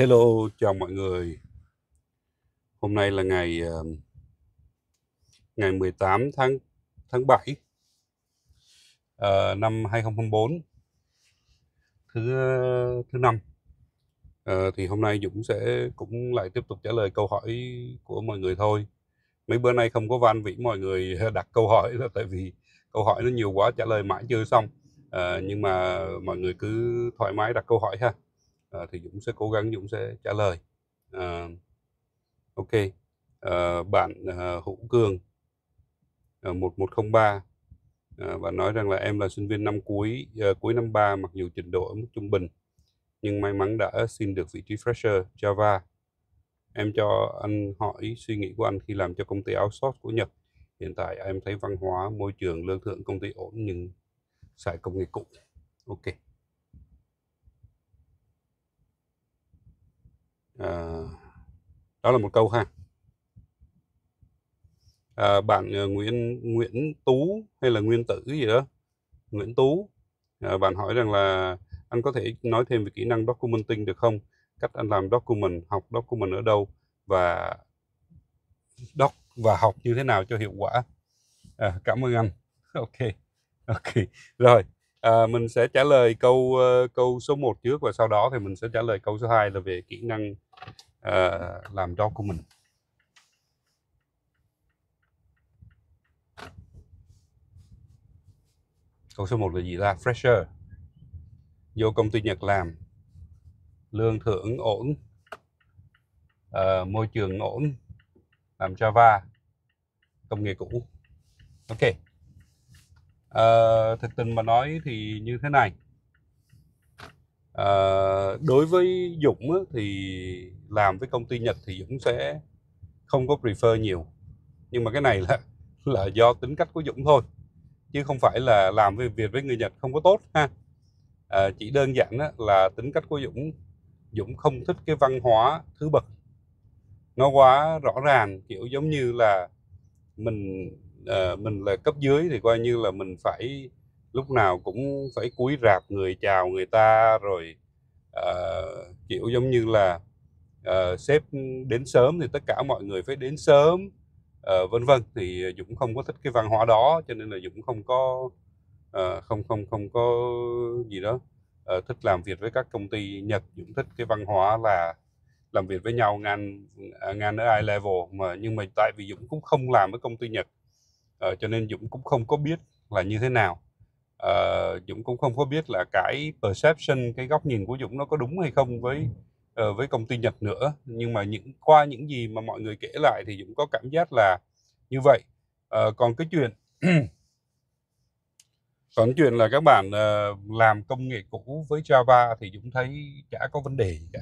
Hello, chào mọi người. Hôm nay là ngày ờ, ngày 18 tháng tháng 7 uh, ờ, năm 2024 thứ thứ năm. Uh, thì hôm nay Dũng sẽ cũng lại tiếp tục trả lời câu hỏi của mọi người thôi. Mấy bữa nay không có van vĩ mọi người đặt câu hỏi là tại vì câu hỏi nó nhiều quá trả lời mãi chưa xong. Uh, nhưng mà mọi người cứ thoải mái đặt câu hỏi ha. Ờ, thì Dũng sẽ cố gắng Dũng sẽ trả lời. Ờ, ok. Ờ, bạn ờ, Hữu Cường ờ, 1103 ờ, và bạn nói rằng là em là sinh viên năm cuối ờ, cuối năm 3 mặc dù trình độ ở mức trung bình nhưng may mắn đã xin được vị trí fresher Java. Em cho anh hỏi suy nghĩ của anh khi làm cho công ty outsource của Nhật. Hiện tại em thấy văn hóa, môi trường, lương thưởng công ty ổn nhưng xài công nghệ cũ. Ok. À, đó là một câu ha. À, bạn ờ, Nguyễn Nguyễn Tú hay là Nguyên Tử gì đó? Nguyễn Tú. À, bạn hỏi rằng là anh có thể nói thêm về kỹ năng documenting được không? Cách anh làm document học document ở đâu? Và doc và học như thế nào cho hiệu quả? À, cảm ơn anh. Ok ok. Rồi à, mình sẽ trả lời câu uh, câu số 1 trước và sau đó thì mình sẽ trả lời câu số 2 là về kỹ năng uh, làm document câu số 1 là gì Là fresher. Vô công ty Nhật làm. Lương thưởng ổn. Uh, môi trường ổn. Làm Java. Công nghệ cũ. Ok. Uh, thực tình mà nói thì như thế này à, đối với Dũng á, thì làm với công ty Nhật thì Dũng sẽ không có prefer nhiều. Nhưng mà cái này là là do tính cách của Dũng thôi. Chứ không phải là làm việc việc với người Nhật không có tốt ha. À, chỉ đơn giản là tính cách của Dũng Dũng không thích cái văn hóa thứ bậc. Nó quá rõ ràng kiểu giống như là mình uh, mình là cấp dưới thì coi như là mình phải lúc nào cũng phải cúi rạp người chào người ta rồi uh, kiểu giống như là uh, sếp đến sớm thì tất cả mọi người phải đến sớm uh, vân vân. Thì Dũng không có thích cái văn hóa đó cho nên là Dũng không có uh, không không không có gì đó uh, thích làm việc với các công ty Nhật. Dũng thích cái văn hóa là làm việc với nhau ngang à, ngang ở eye level mà nhưng mà tại vì Dũng cũng không làm với công ty Nhật uh, cho nên Dũng cũng không có biết là như thế nào uh, Dũng cũng không có biết là cái perception cái góc nhìn của Dũng nó có đúng hay không với uh, với công ty Nhật nữa. Nhưng mà những qua những gì mà mọi người kể lại thì Dũng có cảm giác là như vậy. Uh, còn cái chuyện còn chuyện là các bạn uh, làm công nghệ cũ với Java thì Dũng thấy chả có vấn đề gì cả.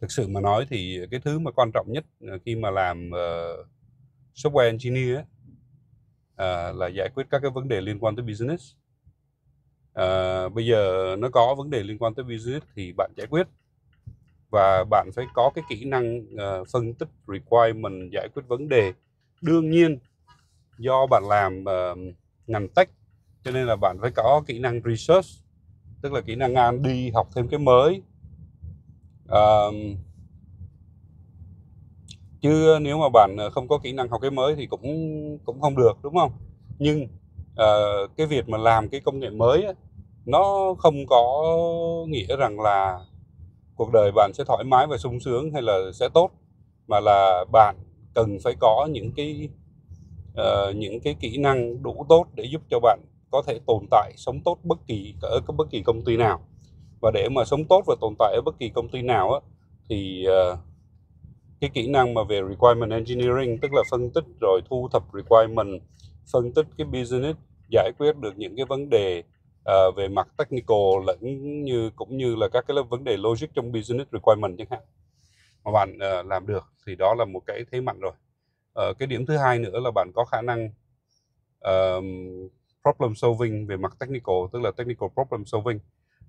Thực sự mà nói thì cái thứ mà quan trọng nhất khi mà làm uh, software engineer ấy, à, là giải quyết các cái vấn đề liên quan tới business. À, bây giờ nó có vấn đề liên quan tới business thì bạn giải quyết. Và bạn phải có cái kỹ năng uh, phân tích requirement giải quyết vấn đề. Đương nhiên do bạn làm uh, ngành tech cho nên là bạn phải có kỹ năng research tức là kỹ năng đi học thêm cái mới. Uh, chứ nếu mà bạn ờ, không có kỹ năng học cái mới thì cũng cũng không được đúng không? Nhưng uh, cái việc mà làm cái công nghệ mới ấy, nó không có nghĩa rằng là cuộc đời bạn sẽ thoải mái và sung sướng hay là sẽ tốt mà là bạn cần phải có những cái uh, những cái kỹ năng đủ tốt để giúp cho bạn có thể tồn tại sống tốt bất kỳ ở bất kỳ công ty nào. Và để mà sống tốt và tồn tại ở bất kỳ công ty nào á thì uh, cái kỹ năng mà về requirement engineering tức là phân tích rồi thu thập requirement phân tích cái business giải quyết được những cái vấn đề uh, về mặt technical lẫn như cũng như là các cái vấn đề logic trong business requirement chẳng hạn mà bạn uh, làm được thì đó là một cái thế mạnh rồi. Uh, cái điểm thứ hai nữa là bạn có khả năng uh, problem solving về mặt technical tức là technical problem solving.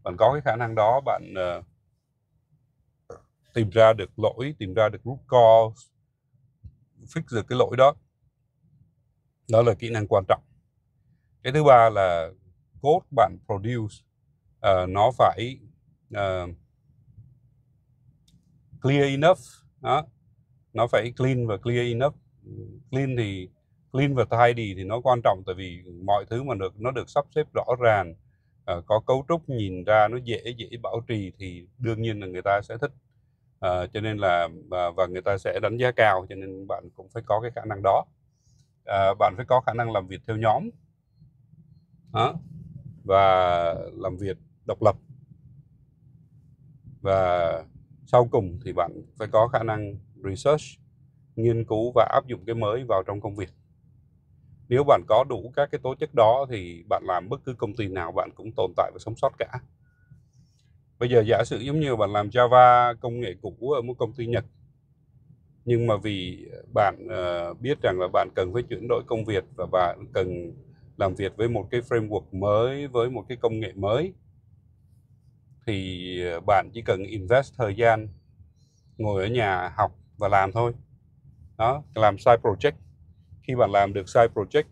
Bạn có cái khả năng đó bạn uh, tìm ra được lỗi tìm ra được root cause fix được cái lỗi đó. Đó là kỹ năng quan trọng. Cái thứ ba là code bạn produce uh, nó phải uh, clear enough. Đó nó phải clean và clear enough. Clean thì clean và tidy thì nó quan trọng tại vì mọi thứ mà được nó được sắp xếp rõ ràng uh, có cấu trúc nhìn ra nó dễ dễ bảo trì thì đương nhiên là người ta sẽ thích à, cho nên là và, và người ta sẽ đánh giá cao cho nên bạn cũng phải có cái khả năng đó. À, bạn phải có khả năng làm việc theo nhóm. Đó và làm việc độc lập. Và sau cùng thì bạn phải có khả năng research nghiên cứu và áp dụng cái mới vào trong công việc. Nếu bạn có đủ các cái tố chất đó thì bạn làm bất cứ công ty nào bạn cũng tồn tại và sống sót cả bây giờ giả sử giống như bạn làm Java công nghệ cũ ở một công ty Nhật nhưng mà vì bạn uh, biết rằng là bạn cần phải chuyển đổi công việc và bạn cần làm việc với một cái framework mới với một cái công nghệ mới thì ờ, bạn chỉ cần invest thời gian ngồi ở nhà học và làm thôi. Đó làm side project. Khi bạn làm được side project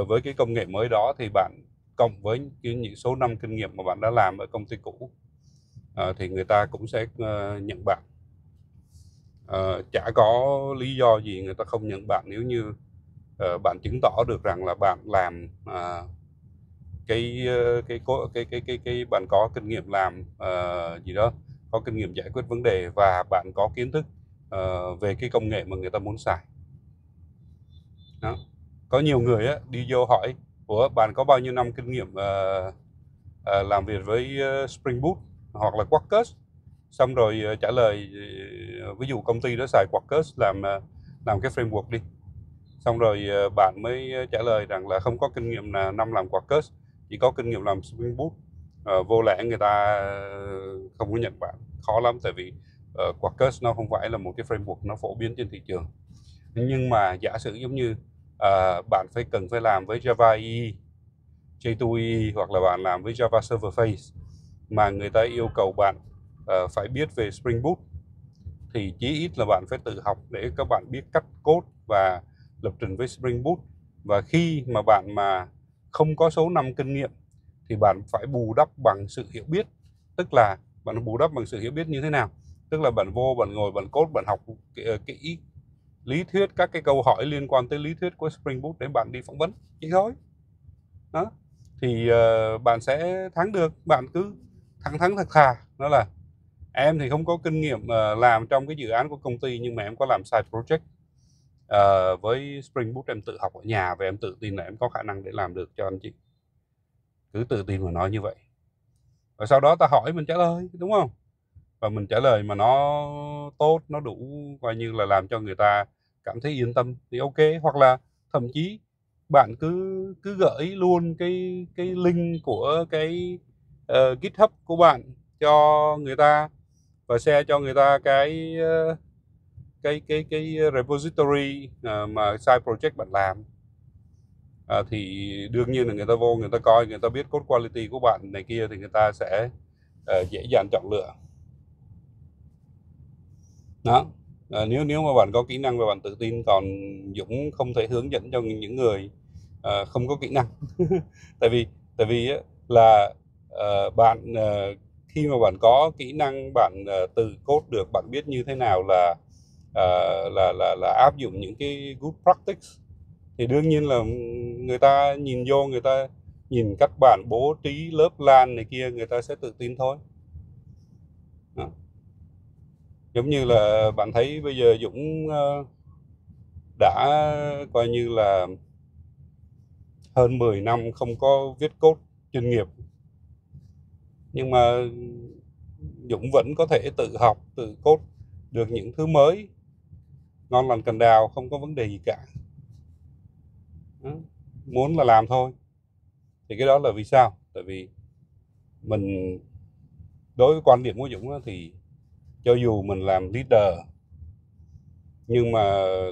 uh, với cái công nghệ mới đó thì bạn cộng với những số năm kinh nghiệm mà bạn đã làm ở công ty cũ uh, thì người ta cũng sẽ uh, nhận bạn. Uh, chả có lý do gì người ta không nhận bạn nếu như uh, bạn chứng tỏ được rằng là bạn làm uh, cái cái cái cái cái cái, cái bạn có kinh nghiệm làm uh, gì đó có kinh nghiệm giải quyết vấn đề và bạn có kiến thức uh, về cái công nghệ mà người ta muốn xài. Đó. có nhiều người á, đi vô hỏi của bạn có bao nhiêu năm kinh nghiệm uh, uh, làm việc với uh, Spring Boot? Hoặc là Quarkus xong rồi uh, trả lời uh, ví dụ công ty đó xài Quarkus làm uh, làm cái framework đi. Xong rồi uh, bạn mới trả lời rằng là không có kinh nghiệm là năm làm Quarkus chỉ có kinh nghiệm làm Spring Boot uh, vô lẽ người ta không có nhận bạn. Khó lắm tại vì uh, Quarkus nó không phải là một cái framework nó phổ biến trên thị trường. Nhưng mà giả sử giống như uh, bạn phải cần phải làm với Java EE, J2EE hoặc là bạn làm với Java Server Face mà người ta yêu cầu bạn uh, phải biết về Spring Boot thì chí ít là bạn phải tự học để các bạn biết cách code và lập trình với Spring Boot. Và khi mà bạn mà không có số năm kinh nghiệm thì bạn phải bù đắp bằng sự hiểu biết. Tức là bạn bù đắp bằng sự hiểu biết như thế nào? Tức là bạn vô bạn ngồi bạn code bạn học ờ, kỹ lý thuyết các cái câu hỏi liên quan tới lý thuyết của Spring Boot để bạn đi phỏng vấn. Chỉ thôi. Đó. Thì uh, bạn sẽ thắng được bạn cứ thẳng thắn thật thà. Đó là em thì không có kinh nghiệm uh, làm trong cái dự án của công ty nhưng mà em có làm side project uh, với Spring Boot em tự học ở nhà và em tự tin là em có khả năng để làm được cho anh chị. Cứ tự tin mà nói như vậy. Và sau đó ta hỏi mình trả lời đúng không? Và mình trả lời mà nó tốt nó đủ coi như là làm cho người ta cảm thấy yên tâm thì ok. Hoặc là thậm chí bạn cứ cứ gửi luôn cái cái link của cái uh, GitHub của bạn cho người ta và share cho người ta cái uh, cái cái cái repository uh, mà side project bạn làm. À, thì đương nhiên là người ta vô người ta coi người ta biết code quality của bạn này kia thì người ta sẽ uh, dễ dàng chọn lựa. Đó. À, nếu nếu mà bạn có kỹ năng và bạn tự tin còn Dũng không thể hướng dẫn cho những người uh, không có kỹ năng. Tại vì tại vì là uh, bạn uh, khi mà bạn có kỹ năng bạn uh, tự cốt được bạn biết như thế nào là uh, là là là áp dụng những cái good practice thì đương nhiên là người ta nhìn vô người ta nhìn các bạn bố trí lớp lan này kia người ta sẽ tự tin thôi à. giống như là bạn thấy bây giờ Dũng uh, đã coi như là hơn 10 năm không có viết cốt chuyên nghiệp nhưng mà Dũng vẫn có thể tự học tự cốt được những thứ mới. Ngon lành cần đào không có vấn đề gì cả. Muốn là làm thôi. Thì cái đó là vì sao? Tại vì mình đối với quan điểm của Dũng thì cho dù mình làm leader nhưng mà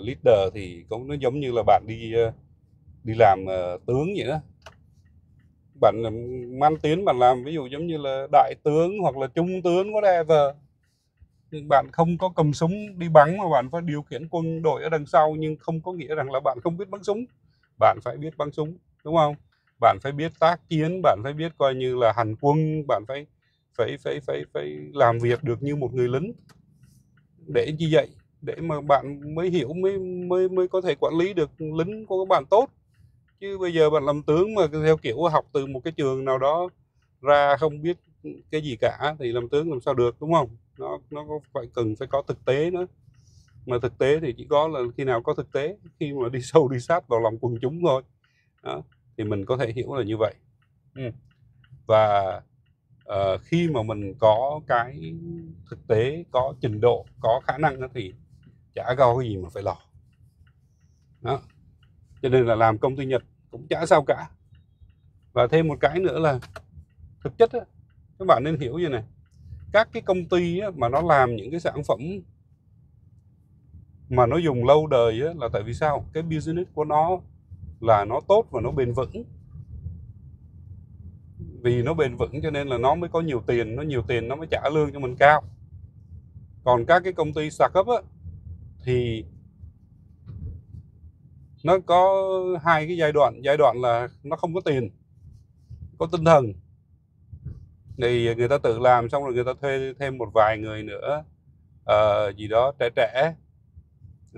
leader thì cũng nó giống như là bạn đi ờ, đi làm uh, tướng vậy đó bạn mang tiếng bạn làm, ví dụ giống như là đại tướng hoặc là trung tướng, whatever. Bạn không có cầm súng đi bắn mà bạn phải điều khiển quân đội ở đằng sau, nhưng không có nghĩa rằng là bạn không biết bắn súng. Bạn phải biết bắn súng, đúng không? Bạn phải biết tác chiến, bạn phải biết coi như là hành quân, bạn phải phải phải phải phải làm việc được như một người lính. Để như vậy, để mà bạn mới hiểu, mới mới mới có thể quản lý được lính của các bạn tốt chứ bây giờ bạn làm tướng mà theo kiểu học từ một cái trường nào đó ra không biết cái gì cả thì làm tướng làm sao được đúng không? Nó nó có phải cần phải có thực tế nữa. Mà thực tế thì chỉ có là khi nào có thực tế khi mà đi sâu đi sát vào lòng quần chúng thôi. Đó, thì mình có thể hiểu là như vậy. Ừ. và uh, khi mà mình có cái thực tế có trình độ có khả năng đó thì chả có cái gì mà phải lo. Đó. Cho nên là làm công ty nhật cũng chả sao cả. Và thêm một cái nữa là thực chất á, các bạn nên hiểu như này. Các cái công ty á, mà nó làm những cái sản phẩm mà nó dùng lâu đời á, là tại vì sao? Cái business của nó là nó tốt và nó bền vững. Vì nó bền vững cho nên là nó mới có nhiều tiền nó nhiều tiền nó mới trả lương cho mình cao. Còn các cái công ty startup á thì nó có hai cái giai đoạn giai đoạn là nó không có tiền có tinh thần. Thì người ta tự làm xong rồi người ta thuê thêm một vài người nữa uh, gì đó trẻ trẻ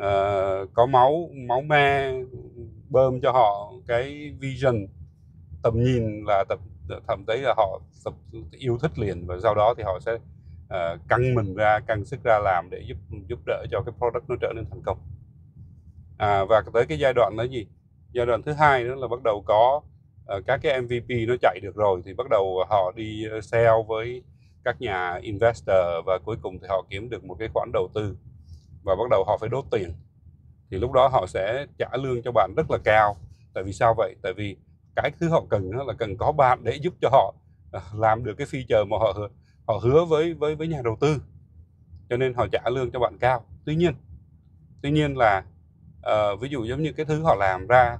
uh, có máu máu me bơm cho họ cái vision tầm nhìn là tập thậm thấy là họ tập yêu thích liền và sau đó thì họ sẽ uh, căng mình ra căng sức ra làm để giúp giúp đỡ cho cái product nó trở nên thành công à, và tới cái giai đoạn đó gì giai đoạn thứ hai đó là bắt đầu có uh, các cái MVP nó chạy được rồi thì bắt đầu họ đi ờ, sell với các nhà investor và cuối cùng thì họ kiếm được một cái khoản đầu tư và bắt đầu họ phải đốt tiền. Thì lúc đó họ sẽ trả lương cho bạn rất là cao. Tại vì sao vậy? Tại vì cái thứ họ cần đó là cần có bạn để giúp cho họ ờ, làm được cái feature mà họ họ hứa với với với nhà đầu tư. Cho nên họ trả lương cho bạn cao. Tuy nhiên tuy nhiên là uh, ví dụ giống như cái thứ họ làm ra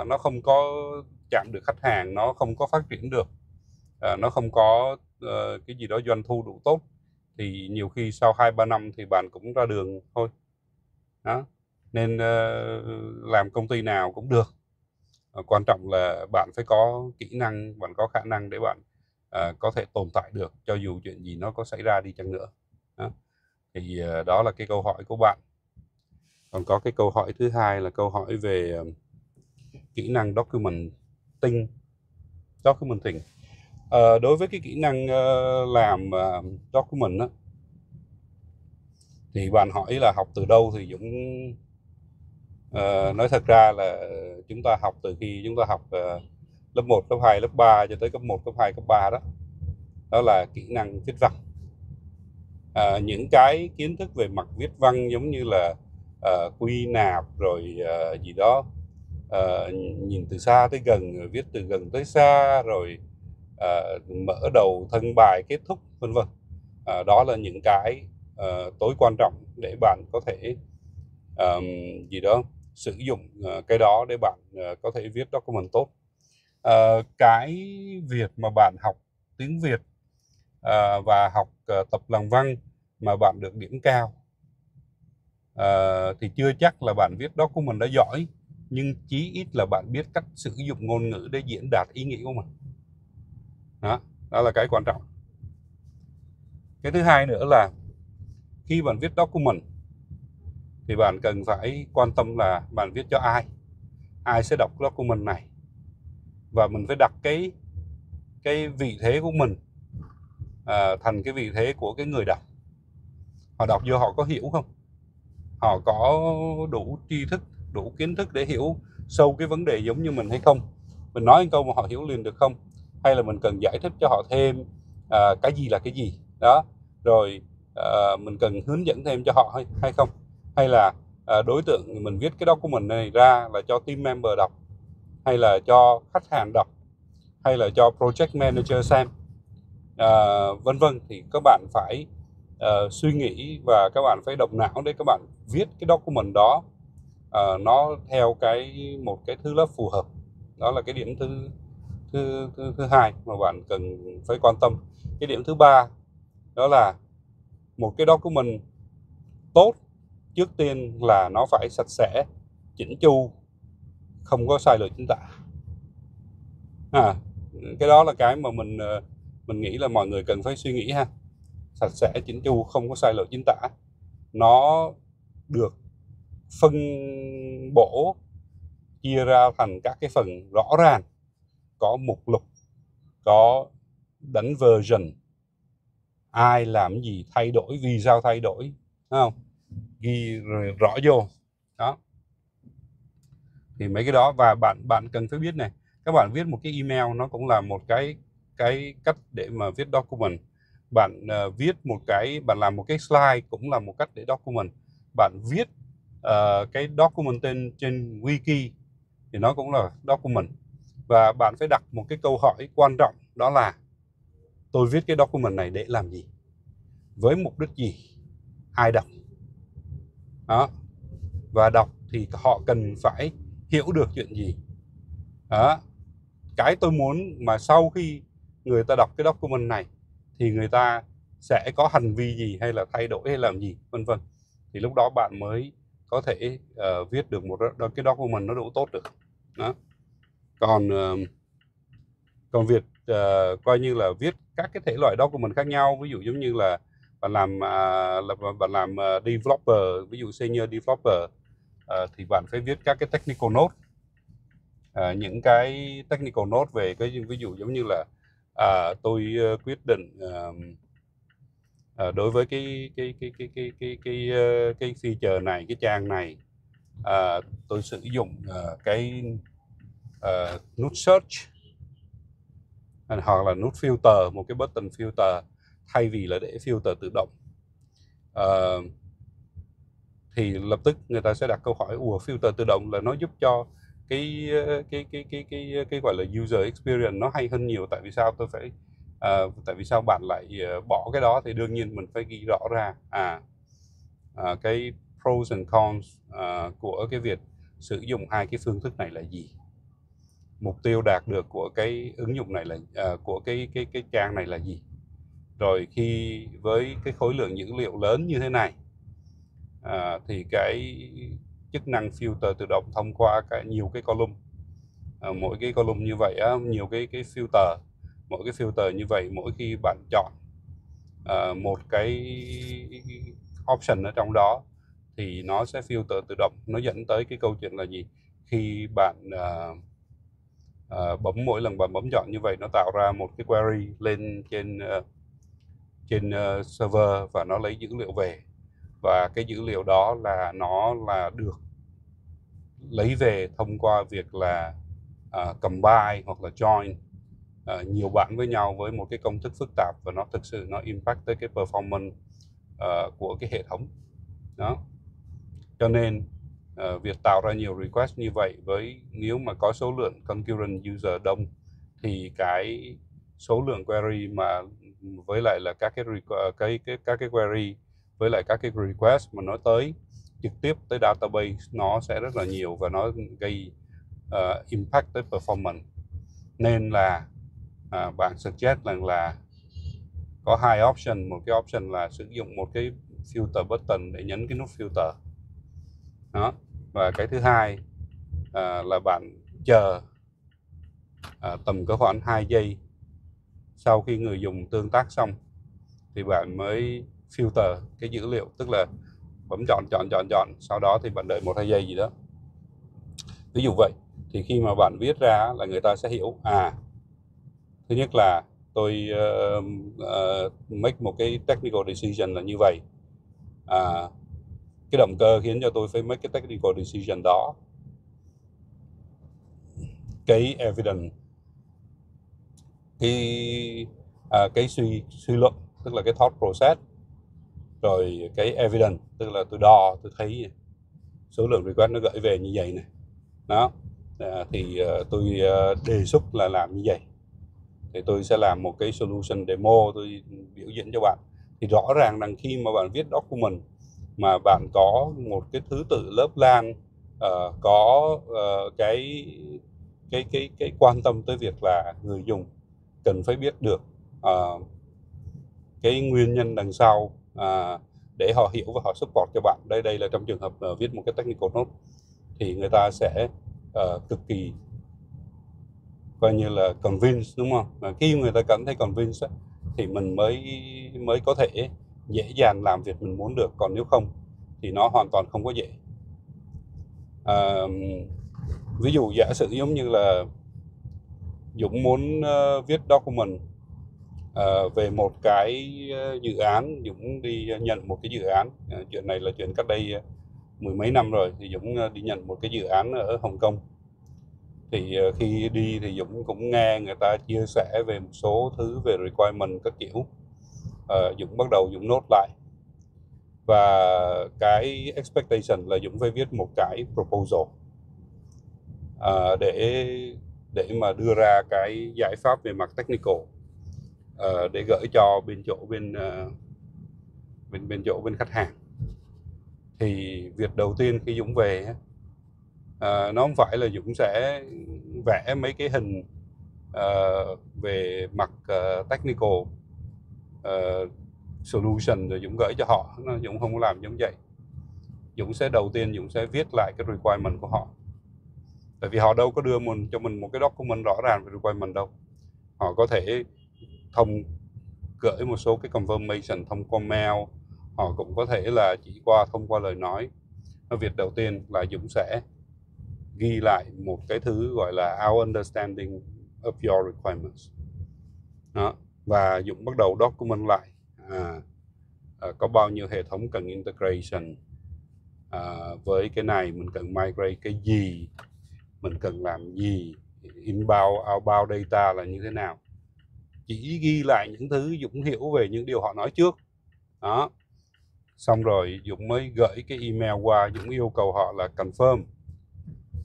uh, nó không có chạm được khách hàng nó không có phát triển được uh, nó không có uh, cái gì đó doanh thu đủ tốt thì nhiều khi sau hai ba năm thì bạn cũng ra đường thôi. Đó nên uh, làm công ty nào cũng được. Uh, quan trọng là bạn phải có kỹ năng bạn có khả năng để bạn uh, có thể tồn tại được cho dù chuyện gì nó có xảy ra đi chăng nữa. Đó. thì uh, đó là cái câu hỏi của bạn còn có cái câu hỏi thứ hai là câu hỏi về ờ, kỹ năng documenting documenting. À, đối với cái kỹ năng uh, làm uh, document á, thì bạn hỏi là học từ đâu thì Dũng uh, nói thật ra là chúng ta học từ khi chúng ta học uh, lớp 1, lớp 2, lớp 3 cho tới cấp 1, cấp 2, cấp 3 đó. Đó là kỹ năng viết văn. À, những cái kiến thức về mặt viết văn giống như là uh, quy nạp rồi uh, gì đó. Uh, nhìn từ xa tới gần viết từ gần tới xa rồi uh, mở đầu thân bài kết thúc vân vân. Uh, đó là những cái uh, tối quan trọng để bạn có thể um, gì đó sử dụng uh, cái đó để bạn uh, có thể viết document tốt. Uh, cái việc mà bạn học tiếng Việt uh, và học uh, tập làm văn mà bạn được điểm cao à, thì chưa chắc là bạn viết đó của mình đã giỏi nhưng chí ít là bạn biết cách sử dụng ngôn ngữ để diễn đạt ý nghĩ của mình. Đó, đó là cái quan trọng. Cái thứ hai nữa là khi bạn viết document thì bạn cần phải quan tâm là bạn viết cho ai. Ai sẽ đọc document này? Và mình phải đặt cái cái vị thế của mình à, thành cái vị thế của cái người đọc. Họ đọc vô họ có hiểu không? Họ có đủ tri thức đủ kiến thức để hiểu sâu cái vấn đề giống như mình hay không? Mình nói câu mà họ hiểu liền được không? Hay là mình cần giải thích cho họ thêm à, cái gì là cái gì? Đó rồi à, mình cần hướng dẫn thêm cho họ hay, hay không? Hay là à, đối tượng mình viết cái đó của mình này ra là cho team member đọc hay là cho khách hàng đọc hay là cho project manager xem? À, vân vân thì các bạn phải uh, suy nghĩ và các bạn phải động não để các bạn viết cái document đó. Uh, nó theo cái một cái thứ lớp phù hợp. Đó là cái điểm thứ thứ thứ, thứ hai mà bạn cần phải quan tâm. Cái điểm thứ ba đó là một cái document tốt trước tiên là nó phải sạch sẽ chỉnh chu không có sai lệch chính tả. À, cái đó là cái mà mình ờ, mình nghĩ là mọi người cần phải suy nghĩ ha sạch sẽ chỉnh chu không có sai lệch chính tả. Nó được phân bổ, chia ra thành các cái phần rõ ràng. Có mục lục, có đánh version. Ai làm gì thay đổi, vì sao thay đổi Đúng không? Ghi rõ vô. Đó. Thì mấy cái đó, và bạn bạn cần phải biết này. Các bạn viết một cái email, nó cũng là một cái cái cách để mà viết document bạn uh, viết một cái bạn làm một cái slide cũng là một cách để document. Bạn viết uh, cái document tên trên wiki thì nó cũng là document. Và bạn phải đặt một cái câu hỏi quan trọng đó là tôi viết cái document này để làm gì? Với mục đích gì? Ai đọc? Đó. Và đọc thì họ cần phải hiểu được chuyện gì. Đó. Cái tôi muốn mà sau khi người ta đọc cái document này thì người ta sẽ có hành vi gì hay là thay đổi hay làm gì vân vân. Thì lúc đó bạn mới có thể uh, viết được một cái document nó đủ tốt được. Đó. Còn uh, còn việc uh, coi như là viết các cái thể loại document khác nhau ví dụ giống như là bạn làm uh, bạn làm uh, developer ví dụ senior developer uh, thì bạn phải viết các cái technical note. Uh, những cái technical note về cái ví dụ giống như là à, tôi uh, quyết định uh, uh, đối với cái cái cái cái cái cái cái cái, cái feature này cái trang này uh, tôi sử dụng uh, cái uh, nút search à, hoặc là nút filter một cái button filter thay vì là để filter tự động. Uh, thì lập tức người ta sẽ đặt câu hỏi ủa filter tự động là nó giúp cho Ờ, cái cái cái cái cái cái gọi là user experience nó hay hơn nhiều. Tại vì sao? Tôi phải uh, tại vì sao bạn lại bỏ cái đó? Thì đương nhiên mình phải ghi rõ ra. À uh, cái pros and cons uh, của cái việc sử dụng hai cái phương thức này là gì? Mục tiêu đạt được của cái ứng dụng này là uh, của cái cái cái trang này là gì? Rồi khi với cái khối lượng dữ liệu lớn như thế này à, thì cái chức năng filter tự động thông qua cái nhiều cái column. À, mỗi cái column như vậy á, nhiều cái cái filter mỗi cái filter như vậy mỗi khi bạn chọn à, một cái option ở trong đó thì nó sẽ filter tự động. Nó dẫn tới cái câu chuyện là gì? Khi bạn uh, uh, bấm mỗi lần bạn bấm chọn như vậy nó tạo ra một cái query lên trên uh, trên uh, server và nó lấy dữ liệu về và cái dữ liệu đó là nó là được lấy về thông qua việc là uh, combine hoặc là join uh, nhiều bản với nhau với một cái công thức phức tạp và nó thực sự nó impact tới cái performance uh, của cái hệ thống. Đó. Cho nên uh, việc tạo ra nhiều request như vậy với nếu mà có số lượng concurrent user đông thì cái số lượng query mà với lại là các cái cái, cái các cái query với lại các cái request mà nó tới trực tiếp tới database nó sẽ rất là nhiều và nó gây uh, impact tới performance. Nên là uh, bạn suggest rằng là có hai option. Một cái option là sử dụng một cái filter button để nhấn cái nút filter. Đó. Và cái thứ hai uh, là bạn chờ uh, tầm có khoảng 2 giây sau khi người dùng tương tác xong thì bạn mới filter cái dữ liệu tức là bấm chọn chọn chọn chọn sau đó thì bạn đợi một hai giây gì đó. Ví dụ vậy thì khi mà bạn viết ra là người ta sẽ hiểu à thứ nhất là tôi uh, uh, make một cái technical decision là như vậy. À, cái động cơ khiến cho tôi phải make cái technical decision đó. Cái evidence cái à, cái suy suy luận tức là cái thought process rồi cái evidence tức là tôi đo tôi thấy số lượng request nó gửi về như vậy này đó à, thì uh, tôi uh, đề xuất là làm như vậy. Thì tôi sẽ làm một cái solution demo tôi biểu diễn cho bạn. Thì rõ ràng rằng khi mà bạn viết document mà bạn có một cái thứ tự lớp lan uh, ờ, có uh, cái cái cái cái quan tâm tới việc là người dùng cần phải biết được uh, cái nguyên nhân đằng sau à, để họ hiểu và họ support cho bạn. Đây đây là trong trường hợp uh, viết một cái technical note thì người ta sẽ uh, cực kỳ coi như là convince đúng không? Và khi người ta cảm thấy convince thì mình mới mới có thể dễ dàng làm việc mình muốn được. Còn nếu không thì nó hoàn toàn không có dễ. À, ví dụ giả sử giống như là Dũng muốn uh, viết document uh, về một cái ờ, dự án Dũng đi nhận một cái dự án uh, chuyện này là chuyện cách đây uh, mười mấy năm rồi thì Dũng uh, đi nhận một cái dự án ở Hồng Kông. Thì uh, khi đi thì Dũng cũng nghe người ta chia sẻ về một số thứ về requirement các kiểu. Uh, Dũng bắt đầu Dũng nốt lại. Và cái expectation là Dũng phải viết một cái proposal uh, để để mà đưa ra cái giải pháp về mặt technical uh, để gửi cho bên chỗ bên uh, bên bên chỗ bên khách hàng. Thì việc đầu tiên khi Dũng về uh, nó không phải là Dũng sẽ vẽ mấy cái hình uh, về mặt uh, technical uh, solution rồi Dũng gửi cho họ. Nó Dũng không có làm giống vậy. Dũng sẽ đầu tiên Dũng sẽ viết lại cái requirement của họ. Tại vì họ đâu có đưa mình cho mình một cái document rõ ràng về requirement đâu. Họ có thể thông gửi một số cái confirmation thông qua mail. Họ cũng có thể là chỉ qua thông qua lời nói. Việc đầu tiên là Dũng sẽ ghi lại một cái thứ gọi là our understanding of your requirements. Đó và Dũng bắt đầu document lại à, à, có bao nhiêu hệ thống cần integration à, với cái này mình cần migrate cái gì mình cần làm gì inbound outbound data là như thế nào chỉ ghi lại những thứ Dũng hiểu về những điều họ nói trước. Đó. Xong rồi Dũng mới gửi cái email qua, Dũng yêu cầu họ là confirm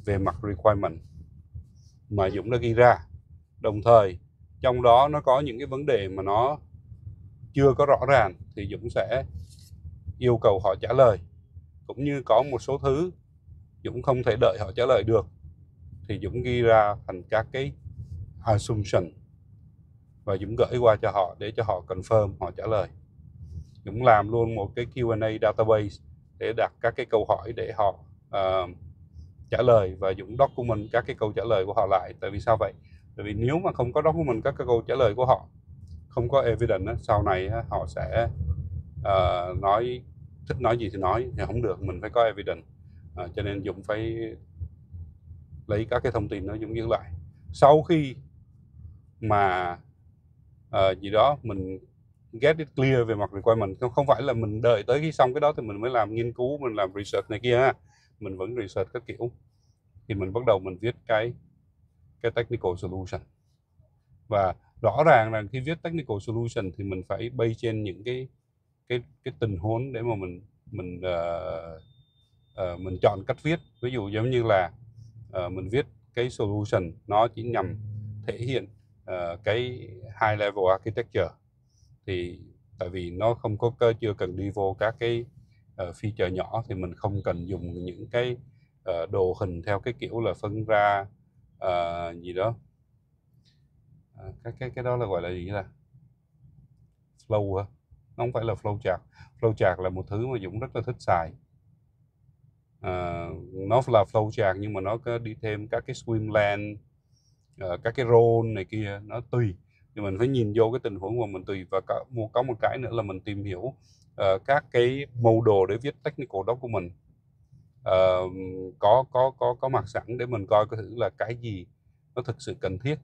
về mặt requirement mà Dũng đã ghi ra. Đồng thời, trong đó nó có những cái vấn đề mà nó chưa có rõ ràng thì Dũng sẽ yêu cầu họ trả lời. Cũng như có một số thứ Dũng không thể đợi họ trả lời được thì Dũng ghi ra thành các cái assumption và Dũng gửi qua cho họ để cho họ confirm họ trả lời. Dũng làm luôn một cái Q&A database để đặt các cái câu hỏi để họ uh, trả lời và Dũng document các cái câu trả lời của họ lại. Tại vì sao vậy? Tại vì nếu mà không có document các cái câu trả lời của họ không có evidence sau này họ sẽ uh, nói thích nói gì thì nói thì không được mình phải có evidence. À, cho nên Dũng phải lấy các cái thông tin đó Dũng giữ lại. Sau khi mà uh, gì đó mình get it clear về mặt requirement không không phải là mình đợi tới khi xong cái đó thì mình mới làm nghiên cứu mình làm research này kia mình vẫn research các kiểu. Thì mình bắt đầu mình viết cái cái technical solution. Và rõ ràng là khi viết technical solution thì mình phải bay trên những cái cái cái tình huống để mà mình mình uh, uh, mình chọn cách viết. Ví dụ giống như là uh, mình viết cái solution nó chỉ nhằm thể hiện uh, cái high level architecture thì tại vì nó không có cơ chưa cần đi vô các cái uh, feature nhỏ thì mình không cần dùng những cái uh, đồ hình theo cái kiểu là phân ra uh, gì đó. Uh, cái cái cái đó là gọi là gì là flow hả? Nó không phải là flow chart. Flow chart là một thứ mà Dũng rất là thích xài. Uh, nó là flow chart nhưng mà nó có đi thêm các cái swim lane uh, các cái role này kia nó tùy. Thì mình phải nhìn vô cái tình huống mà mình tùy. Và có, có một cái nữa là mình tìm hiểu uh, các cái model để viết technical đó của uh, có có có có mặt sẵn để mình coi thử là cái gì nó thực sự cần thiết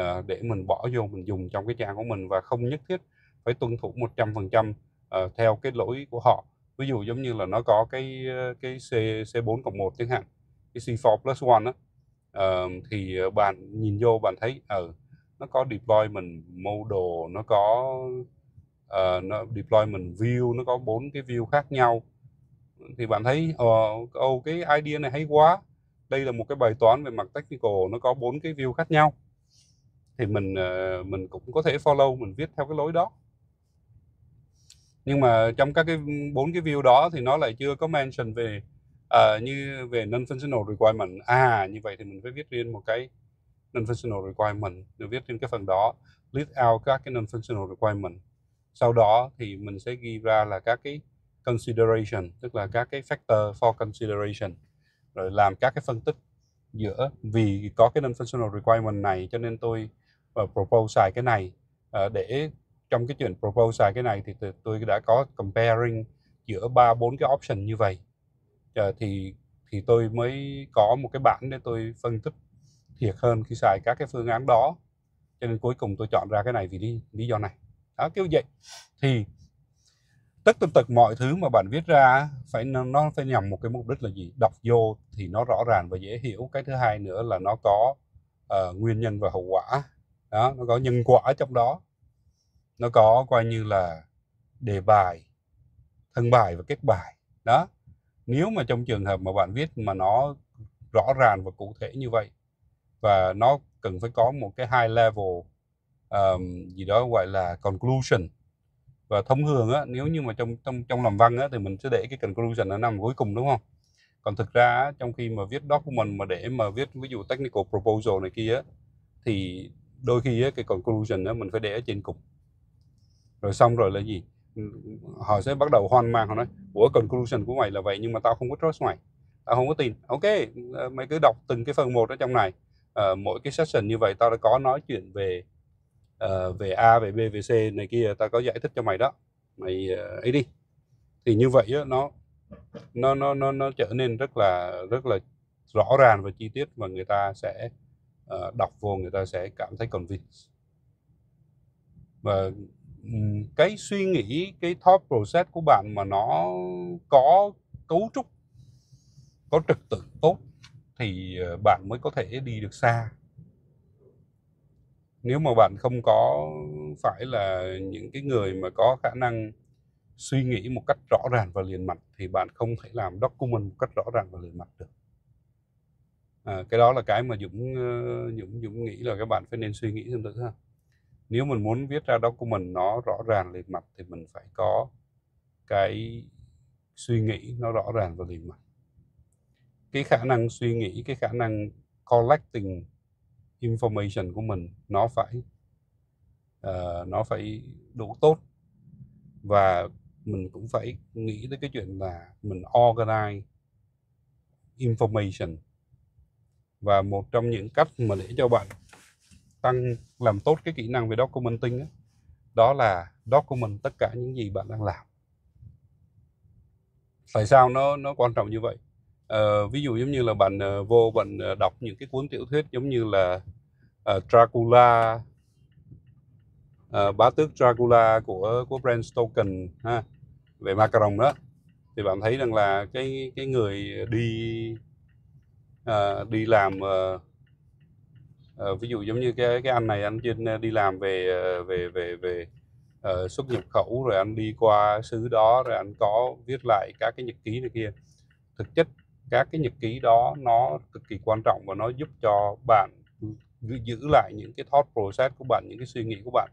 uh, để mình bỏ vô mình dùng trong cái trang của mình. Và không nhất thiết phải tuân thủ 100% uh, theo cái lỗi của họ. Ví dụ giống như là nó có cái cái C C4 cộng 1 chẳng hạn cái C4 plus 1 đó uh, thì ờ, bạn nhìn vô bạn thấy ở uh, nó có deployment model nó có uh, nó deployment view nó có bốn cái view khác nhau. Thì bạn thấy uh, oh, cái idea này hay quá. Đây là một cái bài toán về mặt technical nó có bốn cái view khác nhau. Thì mình uh, mình cũng có thể follow mình viết theo cái lối đó. Nhưng mà trong các cái bốn cái view đó thì nó lại chưa có mention về uh, như về non functional requirement à như vậy thì mình phải viết riêng một cái non functional requirement rồi viết trên cái phần đó list out các cái non functional requirement. Sau đó thì mình sẽ ghi ra là các cái consideration tức là các cái factor for consideration rồi làm các cái phân tích giữa vì có cái non functional requirement này cho nên tôi uh, propose xài cái này. Uh, để trong cái chuyện propose xài cái này thì tôi đã có comparing giữa ba bốn cái option như vậy. Ờ, thì thì tôi mới có một cái bản để tôi phân tích thiệt hơn khi xài các cái phương án đó. Cho nên cuối cùng tôi chọn ra cái này vì lý, lý do này. Đó kiểu vậy. Thì tất tần tật mọi thứ mà bạn viết ra phải nó phải nhằm một cái mục đích là gì? Đọc vô thì nó rõ ràng và dễ hiểu. Cái thứ hai nữa là nó có uh, nguyên nhân và hậu quả. Đó nó có nhân quả trong đó. Nó có coi như là đề bài thân bài và kết bài. Đó nếu mà trong trường hợp mà bạn viết mà nó rõ ràng và cụ thể như vậy và nó cần phải có một cái high level um, gì đó gọi là conclusion và thông thường á nếu như mà trong trong trong làm văn á thì mình sẽ để cái conclusion ở nằm cuối cùng đúng không? Còn thực ra á, trong khi mà viết document mà để mà viết ví dụ technical proposal này kia á, thì đôi khi á, cái conclusion á mình phải để ở trên cùng. Rồi xong rồi là gì? Họ sẽ bắt đầu hoang mang họ nói của conclusion của mày là vậy nhưng mà tao không có trust mày. Tao không có tin. Ok ờ, mày cứ đọc từng cái phần một ở trong này. À, mỗi cái session như vậy tao đã có nói chuyện về uh, về a về b về c này kia tao có giải thích cho mày đó. Mày uh, ấy đi. Thì như vậy á, nó nó nó nó nó trở nên rất là rất là rõ ràng và chi tiết và người ta sẽ uh, đọc vô người ta sẽ cảm thấy convinced. Và Ừ, cái suy nghĩ cái thought process của bạn mà nó có cấu trúc có trật tự tốt thì ờ, bạn mới có thể đi được xa. Nếu mà bạn không có phải là những cái người mà có khả năng suy nghĩ một cách rõ ràng và liền mạch thì bạn không thể làm document một cách rõ ràng và liền mạch được. À, cái đó là cái mà dũng ờ, dũng dũng nghĩ là các bạn phải nên suy nghĩ thêm thử ha nếu mình muốn viết ra document nó rõ ràng liền mạch thì mình phải có cái suy nghĩ nó rõ ràng và liền mạch. Cái khả năng suy nghĩ cái khả năng collecting information của mình nó phải uh, nó phải đủ tốt. Và mình cũng phải nghĩ tới cái chuyện là mình organize information. Và một trong những cách mà để cho bạn tăng làm tốt cái kỹ năng về documenting đó, đó là document tất cả những gì bạn đang làm. Tại sao nó nó quan trọng như vậy? À, ví dụ giống như là bạn uh, vô bạn uh, đọc những cái cuốn tiểu thuyết giống như là uh, Dracula uh, bá tước Dracula của của Bram Stoker ha về macaron đó thì bạn thấy rằng là cái cái người đi uh, đi làm uh, uh, ví dụ giống như cái cái anh này anh trên ờ, đi làm về ờ, về về về uh, xuất nhập khẩu rồi anh đi qua xứ đó rồi anh có viết lại các cái nhật ký này kia. Thực chất các cái nhật ký đó nó cực kỳ quan trọng và nó giúp cho bạn giữ lại những cái thought process của bạn những cái suy nghĩ của bạn.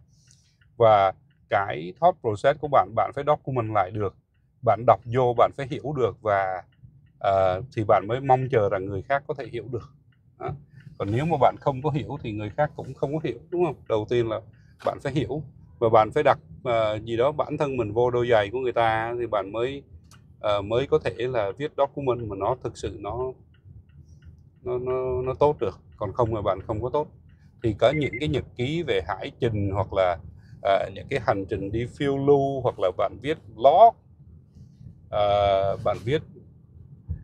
Và cái thought process của bạn bạn phải document lại được bạn đọc vô bạn phải hiểu được và uh, thì bạn mới mong chờ rằng người khác có thể hiểu được. Đó còn nếu mà bạn không có hiểu thì người khác cũng không có hiểu đúng không? Đầu tiên là bạn phải hiểu và bạn phải đặt uh, gì đó bản thân mình vô đôi giày của người ta thì bạn mới uh, mới có thể là viết document mà nó thực sự nó nó nó nó tốt được. Còn không là bạn không có tốt. Thì có những cái nhật ký về hải trình hoặc là uh, những cái hành trình đi phiêu lưu hoặc là bạn viết blog uh, bạn viết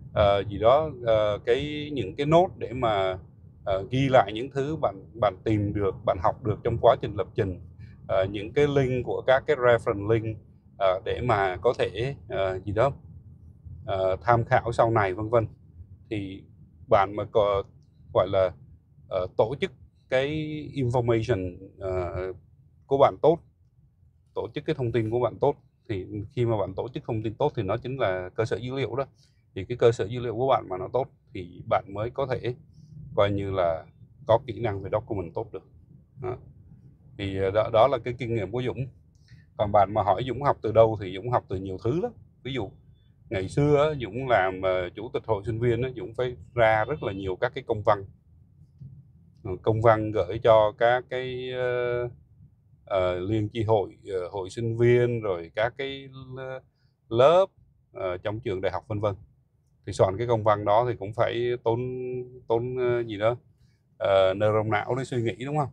uh, gì đó uh, cái những cái nốt để mà uh, ghi lại những thứ bạn bạn tìm được bạn học được trong quá trình lập trình uh, những cái link của các cái reference link uh, để mà có thể uh, gì đó uh, tham khảo sau này vân vân. Thì bạn mà có gọi là uh, tổ chức cái information uh, của bạn tốt tổ chức cái thông tin của bạn tốt thì khi mà bạn tổ chức thông tin tốt thì nó chính là cơ sở dữ liệu đó. Thì cái cơ sở dữ liệu của bạn mà nó tốt thì bạn mới có thể coi như là có kỹ năng về document tốt được. Đó. thì ờ, đó, đó là cái kinh nghiệm của Dũng. Còn bạn mà hỏi Dũng học từ đâu thì Dũng học từ nhiều thứ lắm. Ví dụ ngày xưa Dũng làm ờ, chủ tịch hội sinh viên Dũng phải ra rất là nhiều các cái công văn. Ờ, công văn gửi cho các cái uh, uh, liên chi hội uh, hội sinh viên rồi các cái lớp uh, trong trường đại học vân vân thì soạn cái công văn đó thì cũng phải tốn tốn ờ, gì đó uh, nơ rong não để suy nghĩ đúng không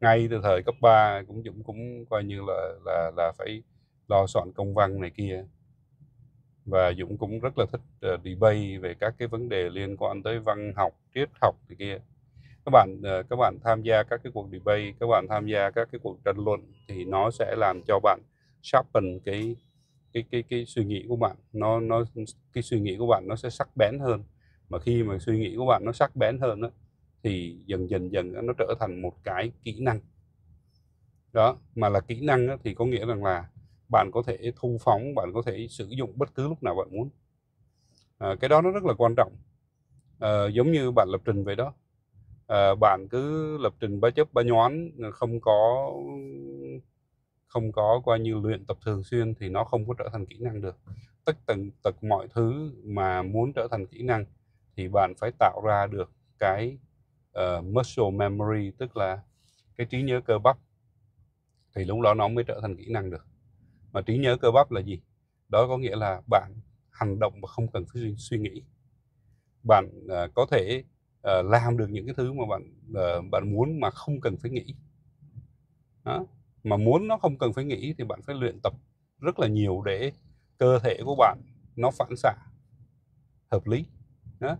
ngay từ thời cấp 3 cũng Dũng cũng coi như là là là phải lo soạn công văn này kia và Dũng cũng rất là thích uh, debate về các cái vấn đề liên quan tới văn học, triết học này kia. Các bạn uh, các bạn tham gia các cái cuộc debate, các bạn tham gia các cái cuộc tranh luận thì nó sẽ làm cho bạn sharpen cái cái cái cái suy nghĩ của bạn, nó nó cái suy nghĩ của bạn nó sẽ sắc bén hơn. Mà khi mà suy nghĩ của bạn nó sắc bén hơn đó, thì dần dần dần nó trở thành một cái kỹ năng. Đó mà là kỹ năng đó, thì có nghĩa rằng là bạn có thể thu phóng bạn có thể sử dụng bất cứ lúc nào bạn muốn. À, cái đó nó rất là quan trọng. À, giống như bạn lập trình vậy đó. À, bạn cứ lập trình ba chấp ba nhoán không có không có coi như luyện tập thường xuyên thì nó không có trở thành kỹ năng được. Tất tần tật mọi thứ mà muốn trở thành kỹ năng thì bạn phải tạo ra được cái uh, muscle memory tức là cái trí nhớ cơ bắp. Thì lúc đó nó mới trở thành kỹ năng được. Mà trí nhớ cơ bắp là gì? Đó có nghĩa là bạn hành động mà không cần phải suy, nghĩ. Bạn uh, có thể uh, làm được những cái thứ mà bạn uh, bạn muốn mà không cần phải nghĩ. Đó mà muốn nó không cần phải nghĩ thì bạn phải luyện tập rất là nhiều để cơ thể của bạn nó phản xạ. Hợp lý. Đó.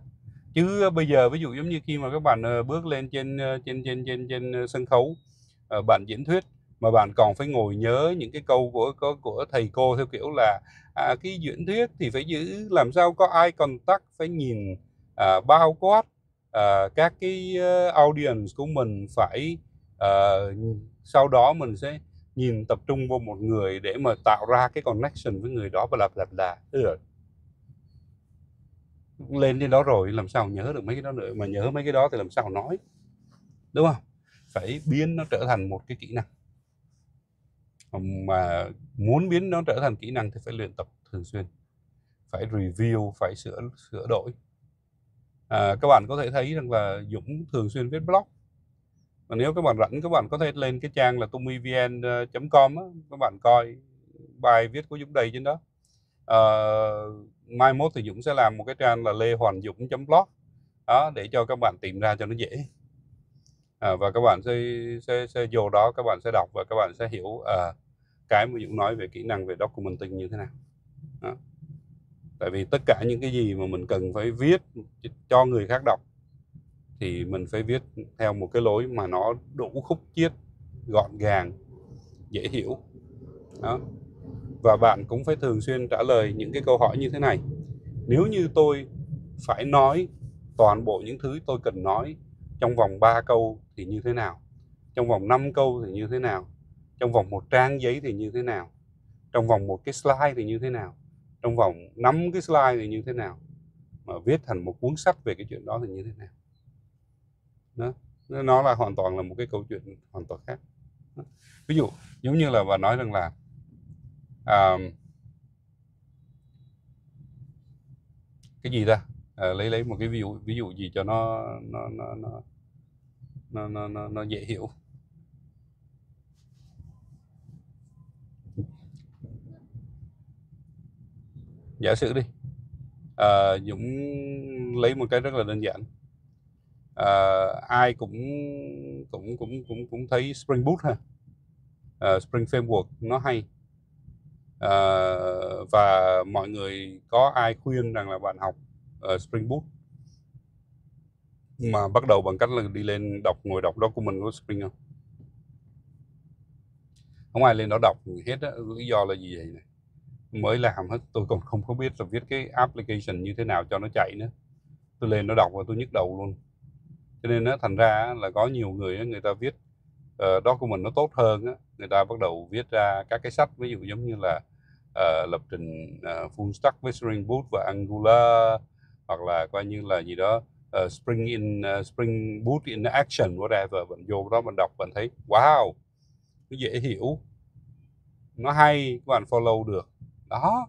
Chứ bây giờ ví dụ giống như khi mà các bạn ờ, bước lên ờ, trên trên trên trên trên sân khấu bạn diễn thuyết mà bạn còn phải ngồi nhớ những cái câu của của, của thầy cô theo kiểu là à, cái diễn thuyết thì phải giữ làm sao có ai còn tắc phải nhìn à, bao quát à, các cái audience của mình phải à, sau đó mình sẽ nhìn tập trung vào một người để mà tạo ra cái connection với người đó và lặp lặp là được lên trên đó rồi làm sao nhớ được mấy cái đó nữa? Mà nhớ mấy cái đó thì làm sao nói? Đúng không? Phải biến nó trở thành một cái kỹ năng. Mà muốn biến nó trở thành kỹ năng thì phải luyện tập thường xuyên. Phải review phải sửa sửa đổi. À, các bạn có thể thấy rằng là Dũng thường xuyên viết blog mà nếu các bạn rảnh các bạn có thể lên cái trang là tumivn.com ờ, các bạn coi bài viết của Dũng đầy trên đó. À, mai mốt thì Dũng sẽ làm một cái trang là lê hoàn dũng blog đó để cho các bạn tìm ra cho nó dễ. À, và các bạn sẽ, sẽ sẽ vô đó các bạn sẽ đọc và các bạn sẽ hiểu à, cái mà Dũng nói về kỹ năng về documenting như thế nào. Đó. tại vì tất cả những cái gì mà mình cần phải viết cho người khác đọc thì mình phải viết theo một cái lối mà nó đủ khúc chiết, gọn gàng, dễ hiểu. Đó. Và bạn cũng phải thường xuyên trả lời những cái câu hỏi như thế này. Nếu như tôi phải nói toàn bộ những thứ tôi cần nói trong vòng 3 câu thì như thế nào? Trong vòng 5 câu thì như thế nào? Trong vòng một trang giấy thì như thế nào? Trong vòng một cái slide thì như thế nào? Trong vòng 5 cái slide thì như thế nào? Mà viết thành một cuốn sách về cái chuyện đó thì như thế nào? Đó. Nó là hoàn toàn là một cái câu chuyện hoàn toàn khác. Đó. ví dụ giống như là bà nói rằng là à, cái gì ta? À, lấy lấy một cái ví dụ ví dụ gì cho nó nó nó nó nó nó, nó, nó dễ hiểu. Giả sử đi. À, Dũng lấy một cái rất là đơn giản uh, ai cũng cũng cũng cũng cũng thấy Spring Boot ha. Uh, Spring Framework nó hay. Uh, và mọi người có ai khuyên rằng là bạn học uh, Spring Boot? Mà bắt đầu bằng cách là đi lên đọc ngồi đọc document của Spring không? Không ai lên đó đọc hết đó. lý do là gì vậy này mới làm hết tôi còn không có biết là viết cái application như thế nào cho nó chạy nữa. Tôi lên nó đọc và tôi nhức đầu luôn cho nên nó thành ra là có nhiều người người ta viết uh, document nó tốt hơn á người ta bắt đầu viết ra các cái sách ví dụ giống như là uh, lập trình uh, full stack với Spring Boot và Angular hoặc là coi như là gì đó uh, Spring in uh, Spring Boot in action whatever mình vô đó mình đọc mình thấy wow nó dễ hiểu nó hay các bạn follow được. Đó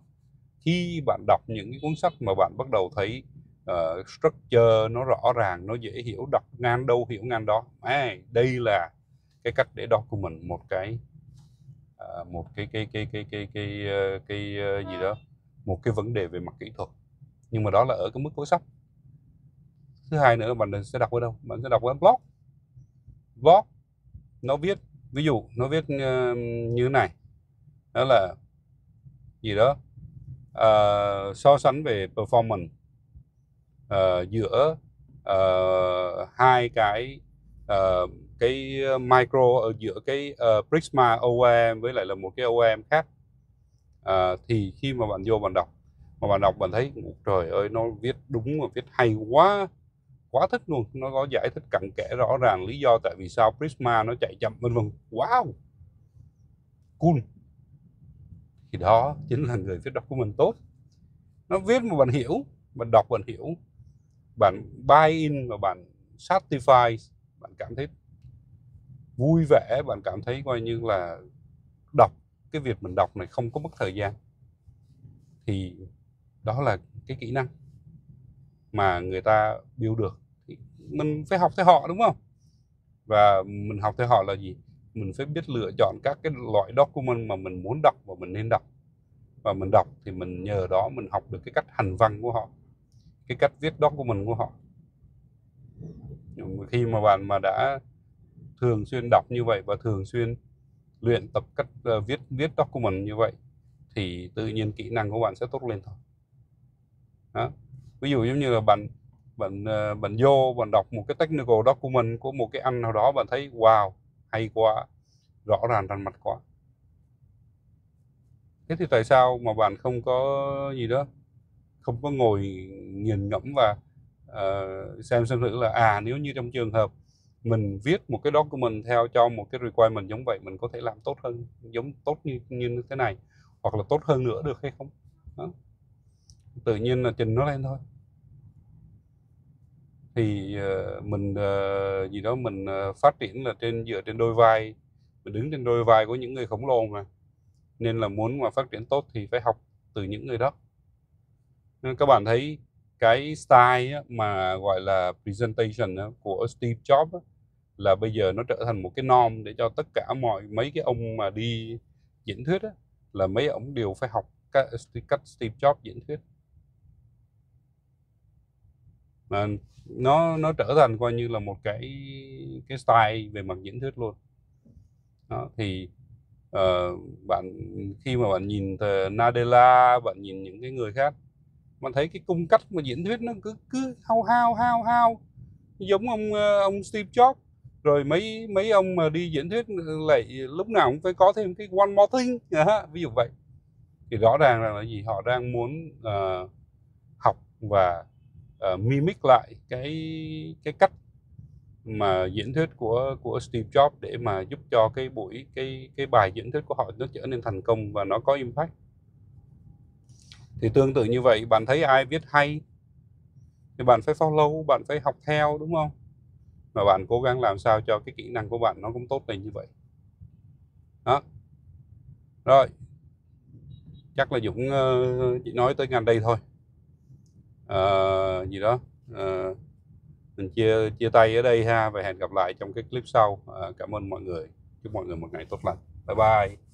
khi bạn đọc những cái cuốn sách mà bạn bắt đầu thấy uh, structure nó rõ ràng nó dễ hiểu đọc ngang đâu hiểu ngang đó. À, đây là cái cách để document một cái uh, một cái cái cái cái cái cái ờ, cái, cái uh, gì đó một cái vấn đề về mặt kỹ thuật. Nhưng mà đó là ở cái mức cuối sách thứ hai nữa bạn sẽ đọc ở đâu bạn sẽ đọc ở blog. Blog nó viết ví dụ nó viết uh, như thế này đó là gì đó uh, so sánh về performance uh, giữa uh, hai cái uh, cái micro ở giữa cái uh, Prisma OEM với lại là một cái OEM khác. Uh, thì khi mà bạn vô bạn đọc mà bạn đọc bạn thấy trời ơi nó viết đúng và viết hay quá quá thích luôn nó có giải thích cặn kẽ rõ ràng lý do tại vì sao Prisma nó chạy chậm vân vân. Wow! Cool. Thì đó chính là người viết đọc của mình tốt. Nó viết mà bạn hiểu bạn đọc bạn hiểu bạn buy in và bạn satisfy bạn cảm thấy vui vẻ, bạn cảm thấy coi như là đọc cái việc mình đọc này không có mất thời gian, thì đó là cái kỹ năng mà người ta build được. Thì mình phải học theo họ, đúng không? Và mình học theo họ là gì? Mình phải biết lựa chọn các cái loại document mà mình muốn đọc và mình nên đọc. Và mình đọc thì mình nhờ đó mình học được cái cách hành văn của họ cái cách viết đó của mình của họ. Khi mà bạn mà đã thường xuyên đọc như vậy và thường xuyên luyện tập cách uh, viết viết mình như vậy thì tự nhiên kỹ năng của bạn sẽ tốt lên thôi. Đó. ví dụ giống như là bạn bạn uh, bạn vô bạn đọc một cái technical document của một cái anh nào đó bạn thấy wow hay quá rõ ràng rành mạch quá. Thế thì tại sao mà bạn không có gì đó? Không có ngồi nhìn ngẫm và uh, xem xem thử là à nếu như trong trường hợp mình viết một cái document theo cho một cái requirement giống vậy mình có thể làm tốt hơn giống tốt như như thế này hoặc là tốt hơn nữa được hay không? Đó. tự nhiên là trình nó lên thôi. Thì uh, mình uh, gì đó mình uh, phát triển là trên dựa trên đôi vai mình đứng trên đôi vai của những người khổng lồ mà. Nên là muốn mà phát triển tốt thì phải học từ những người đó nên các bạn thấy cái style mà gọi là presentation của Steve Jobs là bây giờ nó trở thành một cái norm để cho tất cả mọi mấy cái ông mà đi diễn thuyết á, là mấy ông đều phải học cách, cách Steve Jobs diễn thuyết. Mà nó nó trở thành coi như là một cái cái style về mặt diễn thuyết luôn. Đó, thì uh, bạn khi mà bạn nhìn Nadella bạn nhìn những cái người khác mà thấy cái cung cách mà diễn thuyết nó cứ cứ hao hao hao hao. Giống ông ờ, ông Steve Jobs. Rồi mấy mấy ông mà đi diễn thuyết lại lúc nào cũng phải có thêm cái one more thing. Ví dụ vậy. Thì rõ ràng là gì? Họ đang muốn uh, học và uh, mimic lại cái cái cách mà diễn thuyết của của Steve Jobs để mà giúp cho cái buổi cái cái bài diễn thuyết của họ nó trở nên thành công và nó có impact thì tương tự như vậy bạn thấy ai viết hay thì bạn phải follow bạn phải học theo đúng không? Và bạn cố gắng làm sao cho cái kỹ năng của bạn nó cũng tốt lên như vậy. Đó. Rồi. Chắc là Dũng uh, chỉ nói tới ngành đây thôi. Uh, gì đó uh, mình chia chia tay ở đây ha và hẹn gặp lại trong cái clip sau. Uh, cảm ơn mọi người. Chúc mọi người một ngày tốt lành. Bye bye.